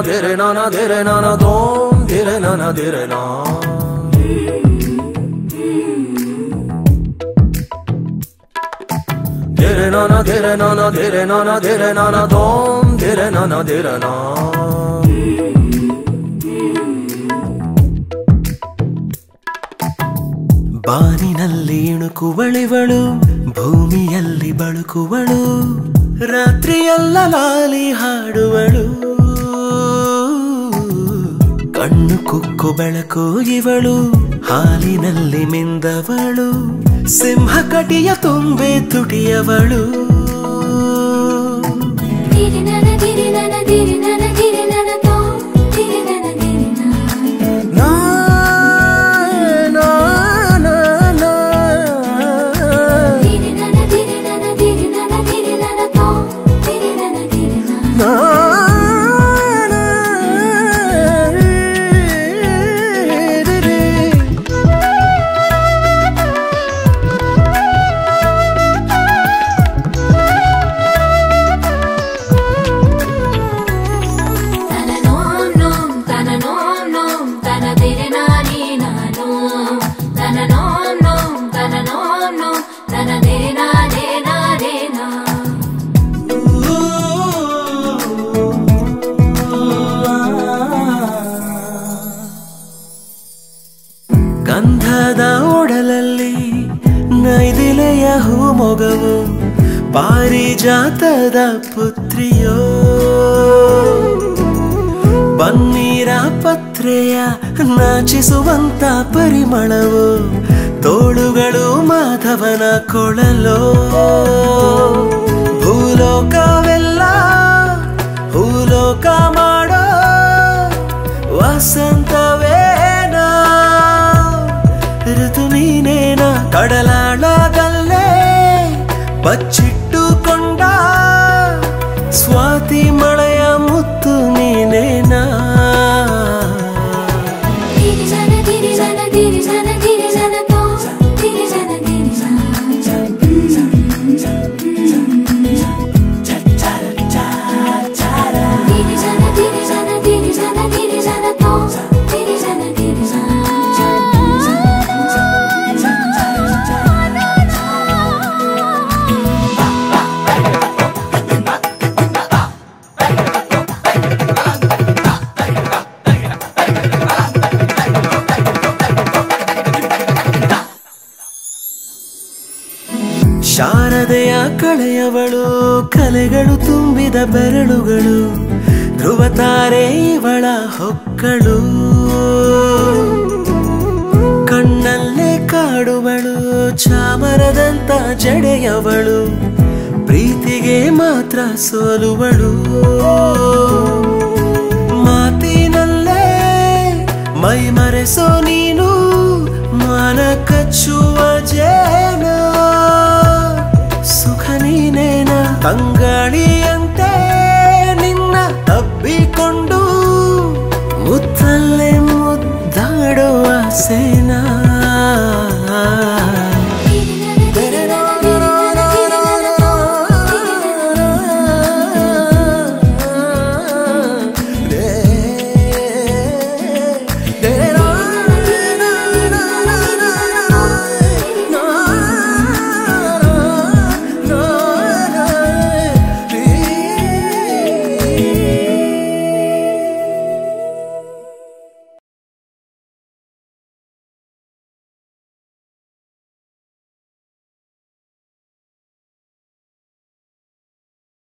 na dire na na dire na na dom dere na na dire na dire na na dere na na dire na na dire na na dom dere na na dire na ಬಾನಿನಲ್ಲಿ ಇಣುಕುವಳಿವಳು ಭೂಮಿಯಲ್ಲಿ ಬಳುಕುವಳು ರಾತ್ರಿಯಲ್ಲ ಲಾಲಿ ಹಾಡುವಳು ಕಣ್ಣು ಕುಕ್ಕು ಬೆಳಕು ಇವಳು ಹಾಲಿನಲ್ಲಿ ಮಿಂದವಳು ಸಿಂಹ ಕಟಿಯ ತುಂಬೆ ತುಟಿಯವಳು ದಿರಿ ಗಂಧದ ಒಡಲಲ್ಲಿ ನೈದಿಲೆಯ ಹೂಮೊಗವು ಪಾರಿಜಾತದ ಪುತ್ರಿಯೋ. ಬನ್ನೀರ ಪತ್ರೆಯ ನಾಚಿಸುವಂತ ಪರಿಮಳವು ತೋಳುಗಳು ಮಾಧವನ ಕೊಳಲೋ. ಭೂಲೋಕವೆಲ್ಲ ಭೂಲೋಕ ಮಾಡೋ ವಸಂತವೇನ ನೀನೇನ ಕಡಲಾಳದಲ್ಲೇ ಬಚ್ಚಿಟ್ಟುಕೊಂಡ ಸ್ವಾತಿ ಕಳೆಯವಳು, ಕಲೆಗಳು ತುಂಬಿದ ಬೆರಳುಗಳು, ಧ್ರುವ ತಾರೆ ಇವಳ ಹೊಕ್ಕಳು. ಕಣ್ಣಲ್ಲೇ ಕಾಡುವಳು, ಚಾಮರದಂತ ಜಡೆಯವಳು, ಪ್ರೀತಿಗೆ ಮಾತ್ರ ಸೋಲುವಳು. ಮಾತಿನಲ್ಲೇ ಮೈ ಮರೆಸೋ ನೀನು, ಮಾನ ಕಚ್ಚು ತಂಗಳಿಯಂತೆ ನಿನ್ನ ತಬ್ಬಿಕೊಂಡು ಮುತ್ತಲ್ಲೇ ಮುದ್ದಾಡುವ ಸೇ